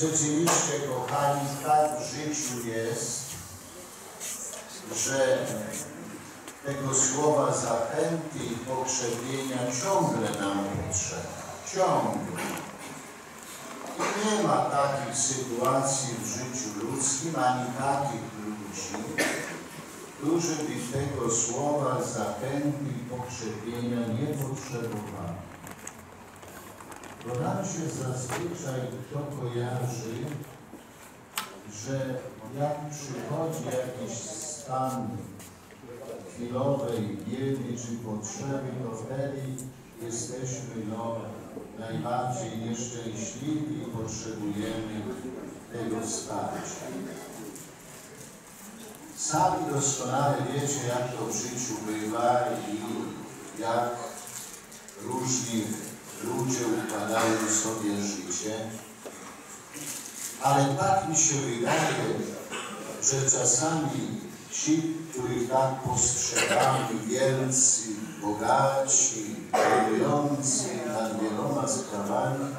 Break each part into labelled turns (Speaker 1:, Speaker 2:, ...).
Speaker 1: Rzeczywiście, kochani, tak w życiu jest, że tego słowa zachęty i pokrzepienia ciągle nam potrzeba. Ciągle. I nie ma takich sytuacji w życiu ludzkim, ani takich ludzi, którzy by tego słowa zachęty i pokrzepienia nie potrzebowali. Bo nam się zazwyczaj to kojarzy, że jak przychodzi jakiś stan chwilowej biedy czy potrzeby, to wtedy jesteśmy no, najbardziej nieszczęśliwi i potrzebujemy tego wsparcia. Sami doskonale wiecie, jak to w życiu bywa i jak różni ludzie układają sobie życie. Ale tak mi się wydaje, że czasami ci, których tak postrzegamy, wielcy, bogaci, kierujący nad wieloma sprawami,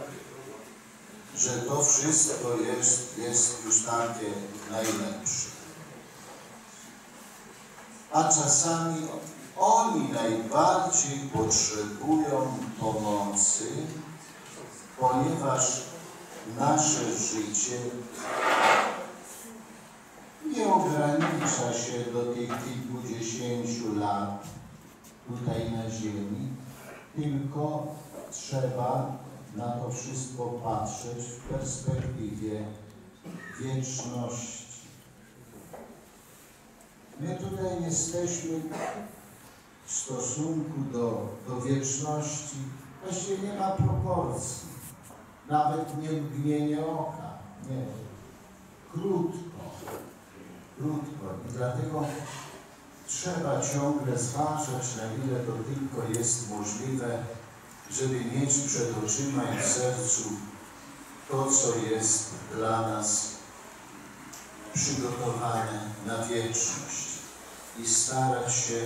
Speaker 1: że to wszystko jest, jest już takie najlepsze. A czasami oni najbardziej potrzebują pomocy, ponieważ nasze życie nie ogranicza się do tych kilkudziesięciu lat tutaj na ziemi, tylko trzeba na to wszystko patrzeć w perspektywie wieczności. My tutaj jesteśmy w stosunku do, do wieczności, właściwie nie ma proporcji, nawet nie mgnienie oka, nie, krótko, krótko. I dlatego trzeba ciągle zważać, na ile to tylko jest możliwe, żeby mieć przed oczyma i w sercu to, co jest dla nas przygotowane na wieczność. I starać się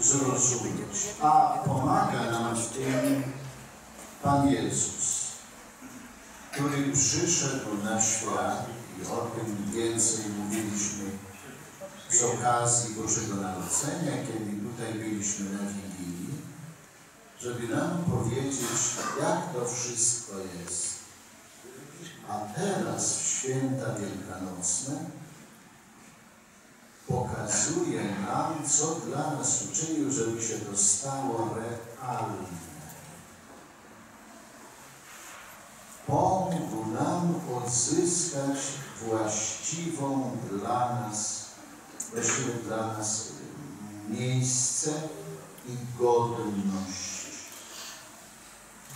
Speaker 1: zrozumieć. A pomaga nam w tym Pan Jezus, który przyszedł na świat i o tym więcej mówiliśmy z okazji Bożego Narodzenia, kiedy tutaj byliśmy na Wigilii, żeby nam powiedzieć, jak to wszystko jest. A teraz w święta wielkanocne pokazuje nam, co dla nas uczynił, żeby się to stało realne. Pomógł nam odzyskać właściwą dla nas, właściwie dla nas miejsce i godność.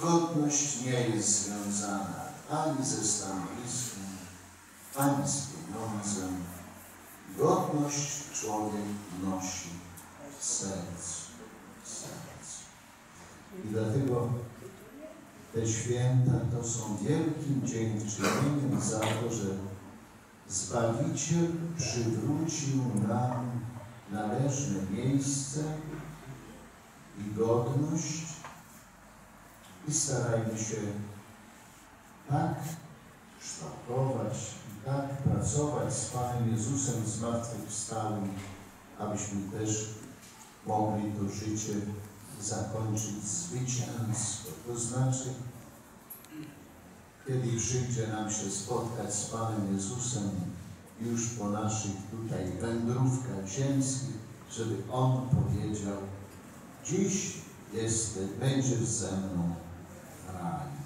Speaker 1: Godność nie jest związana ani ze stanowiskiem, ani z pieniądzem. Godność człowiek nosi w sercu. I dlatego te święta to są wielkim dziękczynieniem za to, że Zbawiciel przywrócił nam należne miejsce i godność i starajmy się tak kształtować i tak pracować z Panem Jezusem zmartwychwstałym, abyśmy też mogli to życie zakończyć zwycięsko. To znaczy, kiedy przyjdzie nam się spotkać z Panem Jezusem już po naszych tutaj wędrówkach ziemskich, żeby On powiedział, dziś jest, będziesz ze mną w raju.